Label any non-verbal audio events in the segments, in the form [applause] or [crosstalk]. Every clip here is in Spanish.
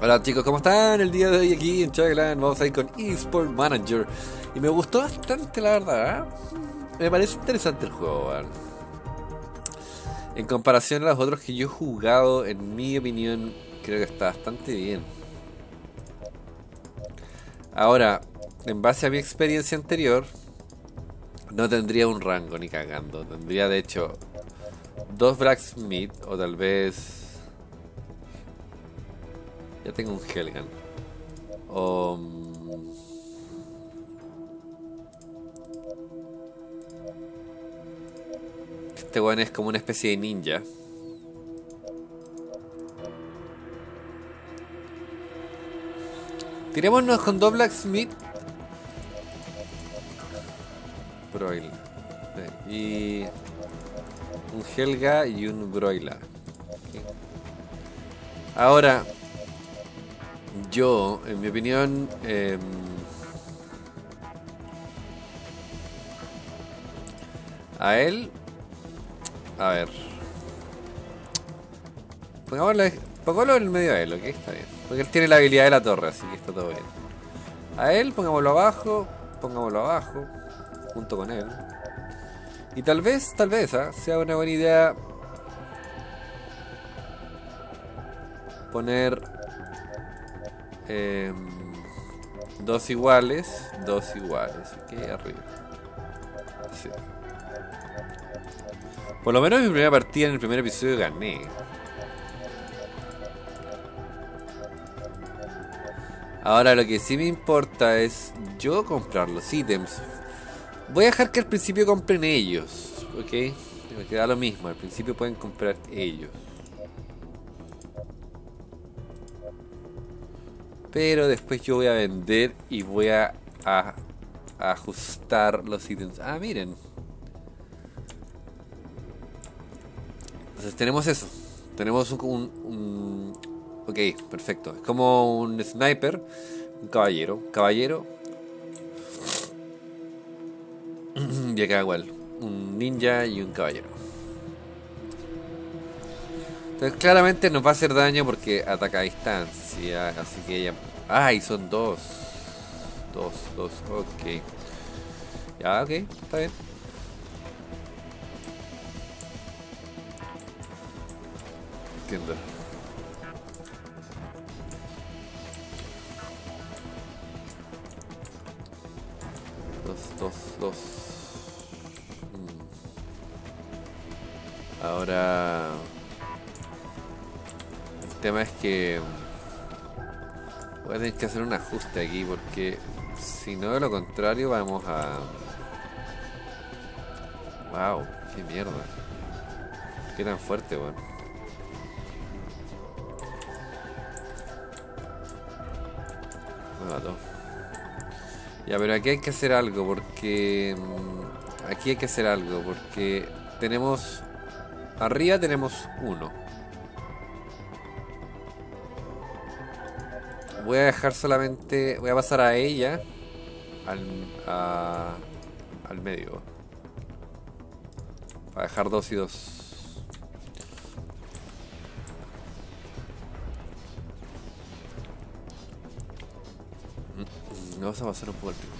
Hola chicos, ¿cómo están? El día de hoy aquí en Chagland vamos a ir con eSport Manager. Y me gustó bastante, la verdad. ¿eh? Me parece interesante el juego, ¿vale? En comparación a los otros que yo he jugado, en mi opinión, creo que está bastante bien. Ahora, en base a mi experiencia anterior, no tendría un rango ni cagando. Tendría de hecho dos Blacksmith o tal vez ya tengo un Helgan. Mm, este weón es como una especie de ninja. Tirémonos con dos Blacksmith. Broil. Y un Helga y un Broila. Ahora, yo, en mi opinión, eh, a él, a ver, pongámoslo, en el medio de él, ok, está bien, porque él tiene la habilidad de la torre, así que está todo bien. A él, pongámoslo abajo, pongámoslo abajo, junto con él. Y tal vez, tal vez, ¿eh? sea una buena idea poner eh, dos iguales, dos iguales. Aquí arriba. Por lo menos en mi primera partida, en el primer episodio, gané. Ahora lo que sí me importa es yo comprar los ítems. Voy a dejar que al principio compren ellos, ¿ok? Me queda lo mismo, al principio pueden comprar ellos. Pero después yo voy a vender y voy a, ajustar los ítems. Ah, miren. Entonces tenemos eso. Tenemos un, un, Ok, perfecto. Es como un sniper. Un caballero. Caballero. [clears throat] y acá igual. Un ninja y un caballero. Entonces claramente nos va a hacer daño porque ataca a distancia. Así que ella... ¡Ay! Son dos. Dos, dos. Ok. Ya, ok. Está bien. Entiendo. Dos, dos, dos. Mm. Ahora tema es que voy a tener que hacer un ajuste aquí porque si no de lo contrario vamos a... Wow, qué mierda. Qué tan fuerte, weón. Me mató. Ya, pero aquí hay que hacer algo porque... Mm, aquí hay que hacer algo porque tenemos... Arriba tenemos uno. Voy a dejar solamente. Voy a pasar a ella. Al, al medio. Para dejar dos y dos. Mm, vamos a pasar un poco el tiempo.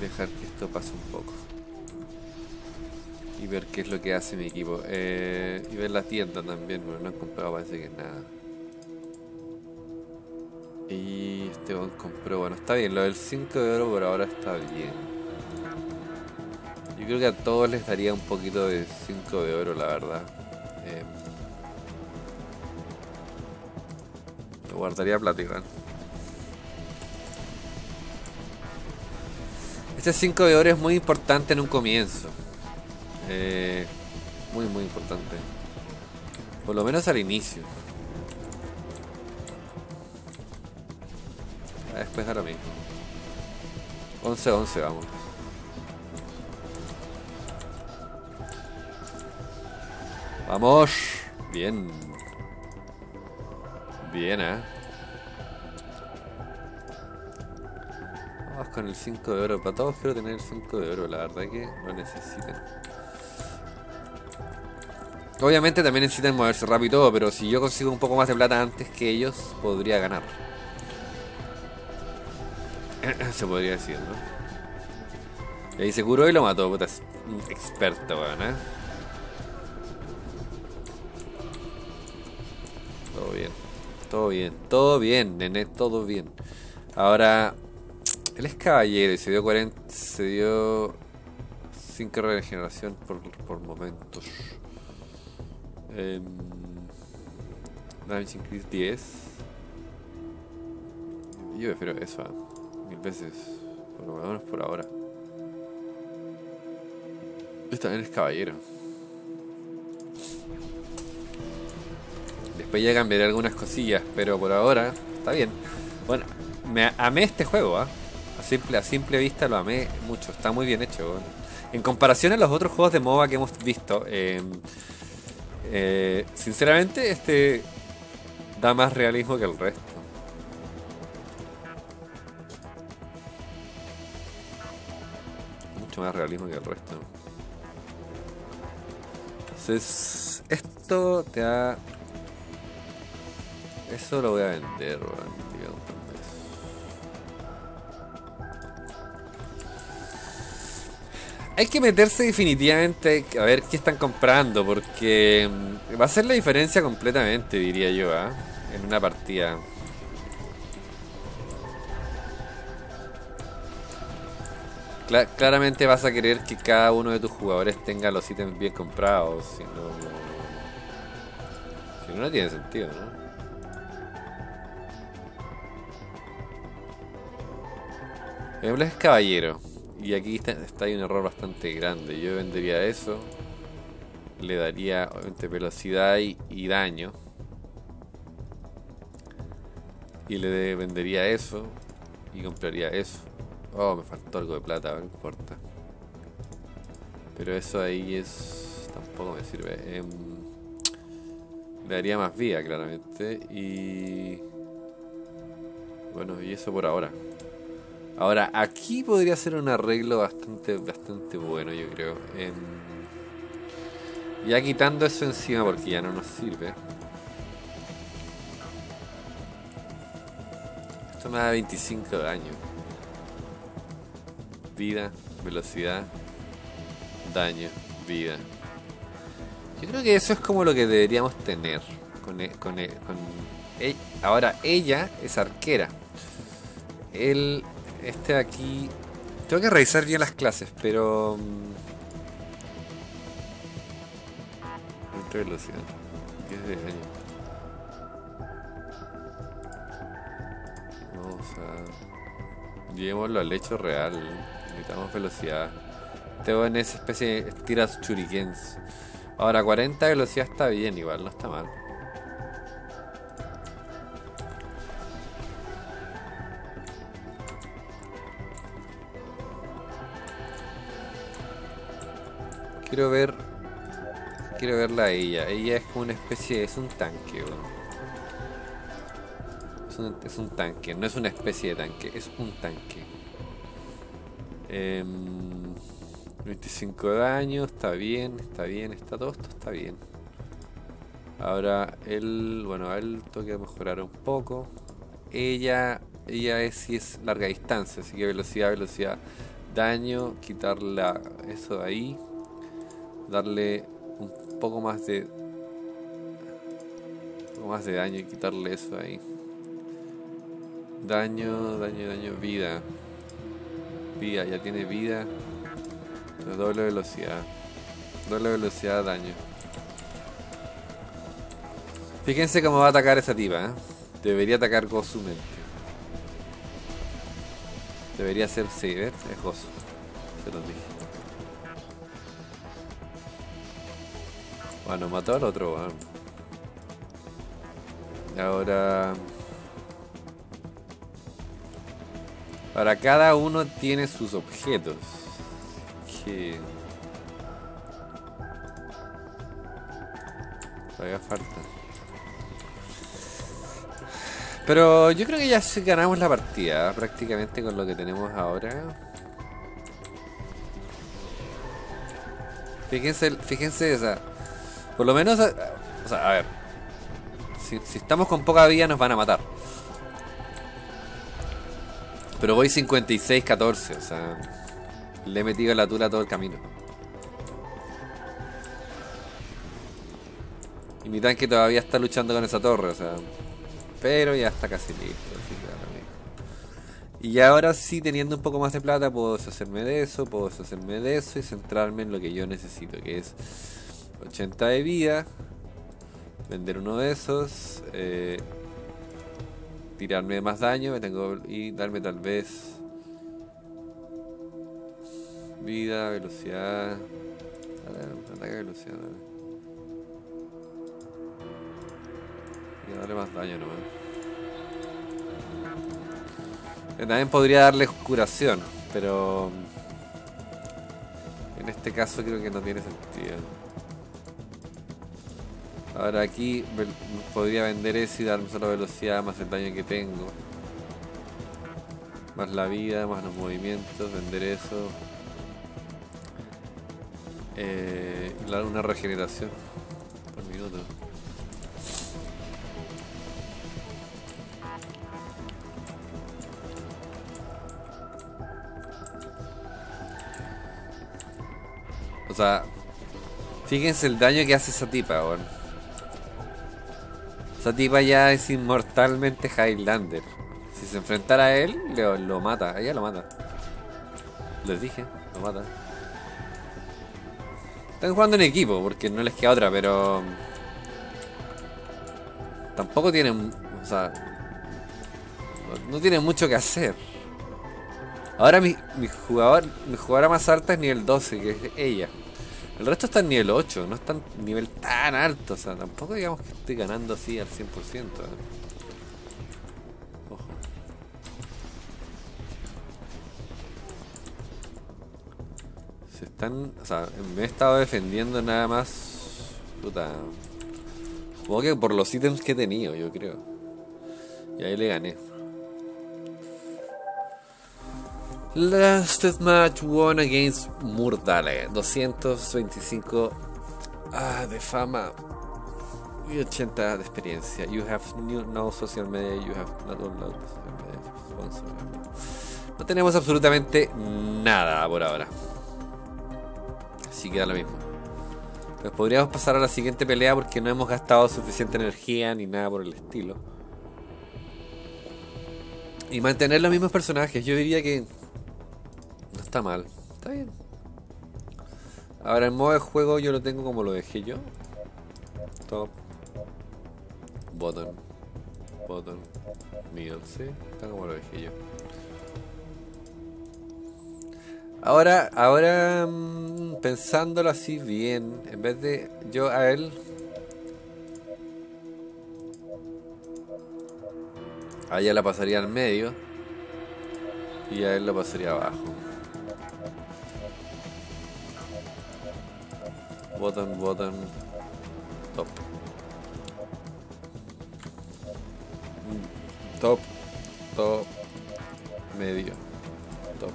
Dejar que esto pase un poco. Y ver qué es lo que hace mi equipo. Eh, y ver la tienda también, bueno, no he comprado parece que nada. Y este buen compró, bueno, está bien, lo del 5 de oro por ahora está bien. Yo creo que a todos les daría un poquito de 5 de oro, la verdad. Eh, guardaría plata. Este 5 de oro es muy importante en un comienzo. Eh, muy, muy importante. Por lo menos al inicio. Después ahora mismo. 11-11, vamos. Vamos. Bien. Bien, eh. Vamos con el 5 de oro. Para todos quiero tener el 5 de oro. La verdad que lo necesitan. Obviamente también necesitan moverse rápido pero si yo consigo un poco más de plata antes que ellos, podría ganar. [laughs] Se podría decir, ¿no? Y ahí se curó y lo mató, puta, experto, weón, ¿eh? Todo bien, todo bien, todo bien, nene, todo bien. Ahora, él es caballero y se dio 40, se dio 5 regeneración por, por momentos. Eh, damage increase 10. Yo prefiero eso a mil veces. Por lo menos por ahora. Este también es caballero. Después ya cambiaré algunas cosillas, pero por ahora está bien. Bueno, me amé este juego, ¿ah? A simple, simple vista lo amé mucho, está muy bien hecho. En comparación a los otros juegos de MOBA que hemos visto, eh, eh, sinceramente, este da más realismo que el resto. Mucho más realismo que el resto. Entonces, esto te da... Eso lo voy a vender, Hay que meterse definitivamente a ver qué están comprando, porque mm, va a ser la diferencia completamente, diría yo, ¿ah? en una partida. Claramente vas a querer que cada uno de tus jugadores tenga los ítems bien comprados, si no, si no, no tiene sentido, ¿no? Ejemplo es caballero. Y aquí está, está ahí un error bastante grande. Yo vendería eso. Le daría obviamente velocidad y, daño. Y le vendería eso. Y compraría eso. Oh, me faltó algo de plata, no importa. Pero eso ahí es... Tampoco me sirve. Em, le daría más vida, claramente. Y... Bueno, y eso por ahora. Ahora, aquí podría ser un arreglo bastante, bastante bueno, yo creo. Em, ya quitando eso encima porque ya no nos sirve. Esto me da 25 de daño. Vida, velocidad, daño, vida. Yo creo que eso es como lo que deberíamos tener. Con, e, con, e, e, ahora, ella es arquera. Él este de aquí... Tengo que revisar bien las clases, pero... Ultra mm, velocidad. 10 de daño. Vamos a... Llevémoslo al hecho real. Necesitamos velocidad. Tengo en esa especie de tiras churikens. Ahora 40 velocidad está bien igual, no está mal. Quiero ver. Quiero verla a ella. Ella es como una especie de. Es un tanque, es, un, es un, tanque, no es una especie de tanque, es un tanque. 25 em, de daño, está bien, está bien, está todo esto está bien. Ahora él, bueno, a él que mejorar un poco. Ella, ella es si es larga distancia, así que velocidad, velocidad, daño, quitarla eso de ahí darle un poco más de un poco más de daño y quitarle eso ahí daño daño daño vida. Vida ya tiene vida. Doble velocidad. Doble velocidad daño. Fíjense cómo va a atacar esa tipa ¿eh? debería atacar gozumente debería ser sí, es gozo se lo dije. Bueno, mató al otro, weón. Ahora... Para cada uno tiene sus objetos. Que... Todavía falta. Pero yo creo que ya ganamos la partida, prácticamente con lo que tenemos ahora. Fíjense, fíjense esa. Por lo menos, o sea, a ver. Si estamos con poca vida nos van a matar. Pero voy 56-14, o sea, le he metido la tula todo el camino. Y mi tanque todavía está luchando con esa torre, o sea, pero ya está casi listo. Y ahora sí, teniendo un poco más de plata, puedo deshacerme de eso, puedo deshacerme de eso y centrarme en lo que yo necesito, que es 80 de vida, vender uno de esos, eh, tirarme más daño tengo y darme tal vez vida, velocidad, ataque velocidad. Y darle más daño nomás. También podría darle curación, pero en este caso creo que no tiene sentido. Ahora aquí podría vender eso y darme solo velocidad más el daño que tengo. Más la vida, más los movimientos, vender eso. Eh, una regeneración por minuto. O sea, fíjense el daño que hace esa tipa, weón. Esa tipa ya es inmortalmente Highlander. Si se enfrentara a él, lo, lo mata. Ella lo mata. Les dije, lo mata. Están jugando en equipo porque no les queda otra, pero. Tampoco tienen. O sea. No, no tienen mucho que hacer. Ahora mi, mi jugador. Mi jugadora más alta es nivel 12, que es ella. El resto está en nivel 8, no está en nivel tan alto. O sea, tampoco digamos que estoy ganando así al 100%. ¿eh? Ojo. Se están. O sea, me he estado defendiendo nada más. Puta. Supongo que por los ítems que he tenido, yo creo. Y ahí le gané. Last match won against Murdale. 225 ah, de fama y 80 de experiencia. You have new, no social media, you have not allowed social media. No tenemos absolutamente nada por ahora. Así queda lo mismo. Pues podríamos pasar a la siguiente pelea porque no hemos gastado suficiente energía ni nada por el estilo. Y mantener los mismos personajes. Yo diría que no está mal. Está bien. Ahora el modo de juego yo lo tengo como lo dejé yo. Top. Bottom. Bottom. Middle, sí. Está como lo dejé yo. Ahora, ahora mm, pensándolo así bien, en vez de yo a él, a ella la pasaría al medio y a él lo pasaría abajo. Bottom, bottom, top. Top, top, medio, top.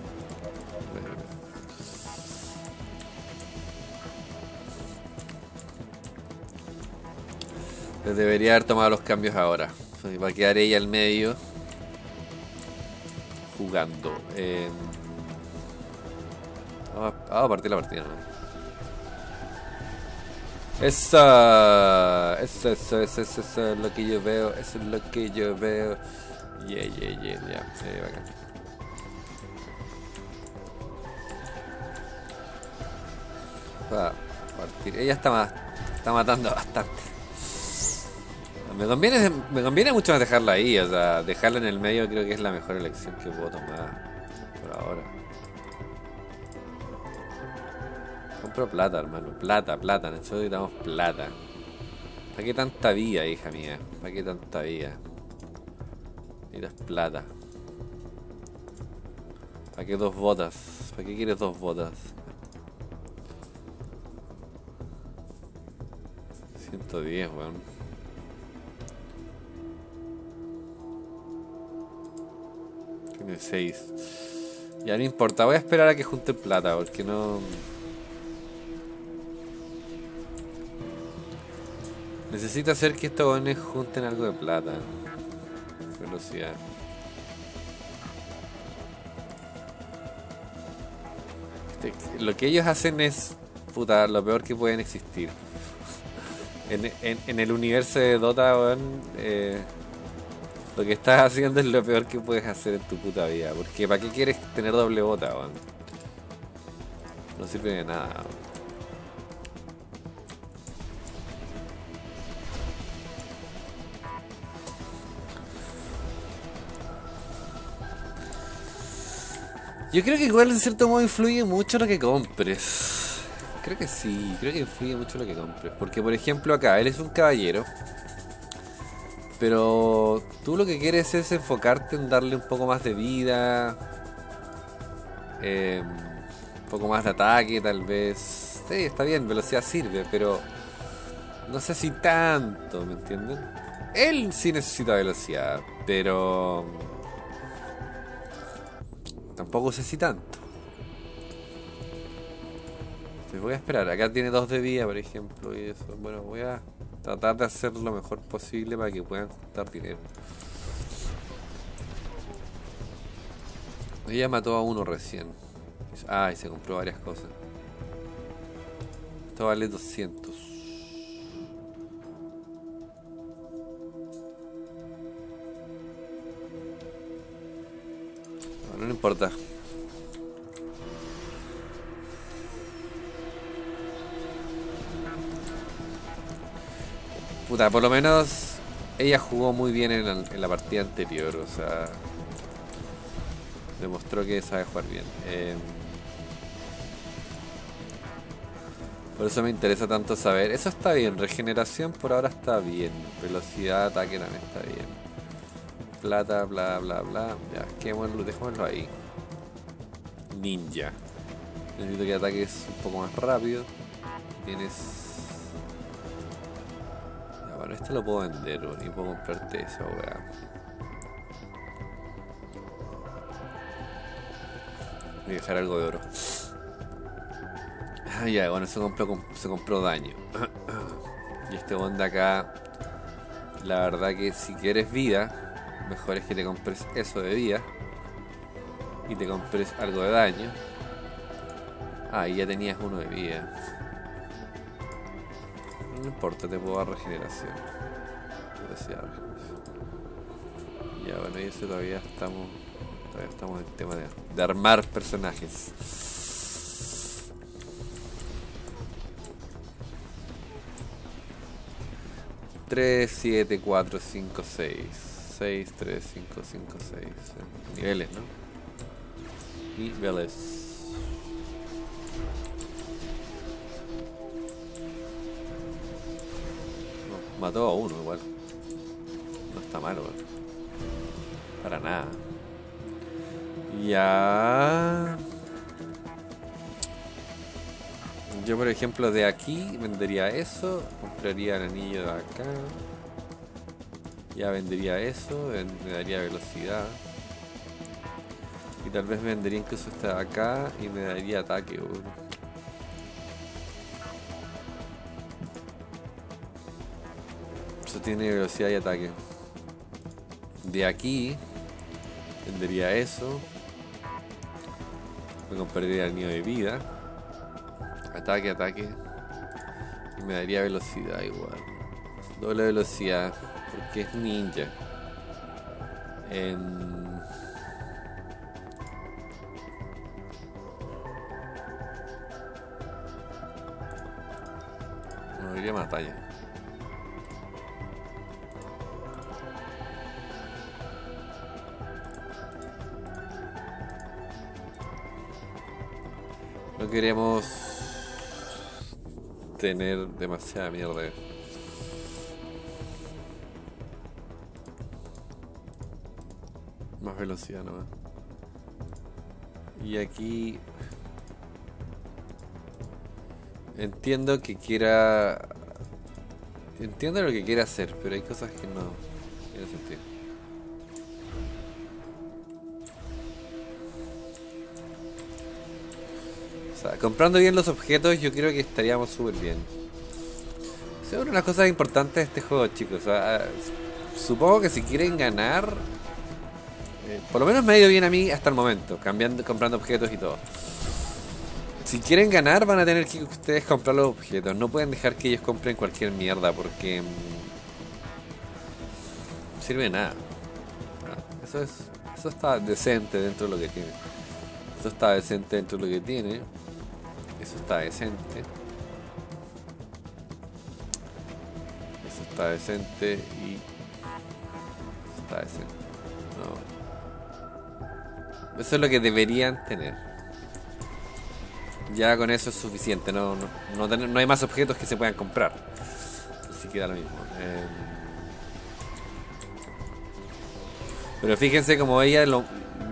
medio. Debería haber tomado los cambios ahora. Va a quedar ella al medio. Jugando. Eh, Vamos a, vamos a partir la partida. ¿no? Eso, eso, eso, eso, eso es lo que yo veo. Eso es lo que yo veo. Yeah, yeah, yeah, ya. Sí, bacán. Va a partir. Ella está, ma- está matando bastante. Me conviene, me conviene mucho más dejarla ahí, o sea, dejarla en el medio creo que es la mejor elección que puedo tomar Compro plata, hermano, plata, plata, necesitamos plata. ¿Para qué tanta vida, hija mía? ¿Para qué tanta vida? Necesitas plata. ¿Para qué dos botas? ¿Para qué quieres dos botas? 110, weón. Tiene 6. Ya no importa, voy a esperar a que junte plata porque no. Necesito hacer que estos jóvenes junten algo de plata. Velocidad. Este, lo que ellos hacen es puta, lo peor que pueden existir. En, en, el universo de Dota, eh, lo que estás haciendo es lo peor que puedes hacer en tu puta vida. Porque ¿para qué quieres tener doble bota, No sirve de nada. Yo creo que igual en cierto modo influye mucho lo que compres. Creo que sí, creo que influye mucho lo que compres. Porque por ejemplo acá, él es un caballero. Pero tú lo que quieres es enfocarte en darle un poco más de vida. Em, un poco más de ataque tal vez. Sí, está bien, velocidad sirve, pero no sé si tanto, ¿me entienden? Él sí necesita velocidad, pero Tampoco sé si tanto. voy a esperar. Acá tiene dos de vida, por ejemplo. Y eso. Bueno, voy a tratar de hacer lo mejor posible para que puedan juntar dinero. Ella mató a uno recién. Ah, y se compró varias cosas. Esto vale 200. Puta, por lo menos ella jugó muy bien en la, partida anterior, o sea, demostró que sabe jugar bien. Em, por eso me interesa tanto saber. Eso está bien, regeneración por ahora está bien, velocidad, ataque también está bien plata, bla, bla, bla. Ya, quémoslo, dejémoslo ahí. Ninja. Necesito que ataques un poco más rápido. Tienes... Ya, bueno, este lo puedo vender y puedo comprarte esa weá. Voy a dejar algo de oro. Ah, ya, bueno, se compró, se compró daño. [coughs] y este onda acá, la verdad que si quieres vida, mejor es que te compres eso de vida y te compres algo de daño. Ah, y ya tenías uno de vida. No importa, te puedo dar regeneración. Ya bueno, y eso todavía estamos. Todavía estamos en tema de, de armar personajes. 3, 7, 4, 5, 6 6, 3, 5, 5, 6. Niveles, ¿no? Niveles. No, mató a uno igual. No está malo, Para nada. Ya. Yo, por ejemplo, de aquí vendería eso. Compraría el anillo de acá. Ya vendería eso, me daría velocidad. Y tal vez vendería incluso esta de acá y me daría ataque, Eso tiene velocidad y ataque. De aquí vendería eso. Me compraría el nido de vida. Ataque, ataque. Y me daría velocidad igual. Doble velocidad porque es ninja. En... No iría batalla. No queremos tener demasiada mierda. Velocidad nomás. Y aquí entiendo que quiera entiendo lo que quiere hacer, pero hay cosas que no tiene sentido. Comprando bien los objetos yo creo que estaríamos súper bien. es una de las cosas importantes de este juego, chicos. supongo que si quieren ganar, por lo menos me ha ido bien a mí hasta el momento, cambiando, comprando objetos y todo. Si quieren ganar, van a tener que ustedes comprar los objetos. No pueden dejar que ellos compren cualquier mierda porque. no mm, sirve de nada. Eso es. Eso está decente dentro de lo que tiene. Eso está decente dentro de lo que tiene. Eso está decente. Eso está decente y. Eso está decente. No. Eso es lo que deberían tener. Ya con eso es suficiente, no, no, no, hay más objetos que se puedan comprar. Así queda lo mismo. Eh, pero fíjense como ella lo,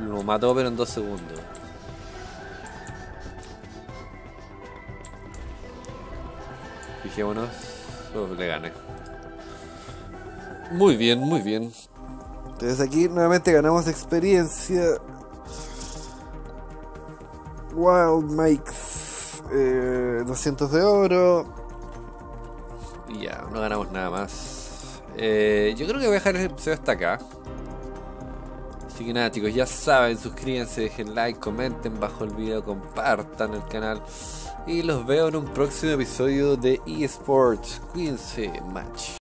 lo mató pero en dos segundos. Fijémonos. Oh, le gané. Muy bien, muy bien. Entonces aquí nuevamente ganamos experiencia. Wild Makes 200 de oro. Ya, no ganamos nada más. Eh, yo creo que voy a dejar el episodio hasta acá. Así que nada chicos, ya saben, suscríbanse, dejen like, comenten bajo el video, compartan el canal. Y los veo en un próximo episodio de eSports. Cuídense, match.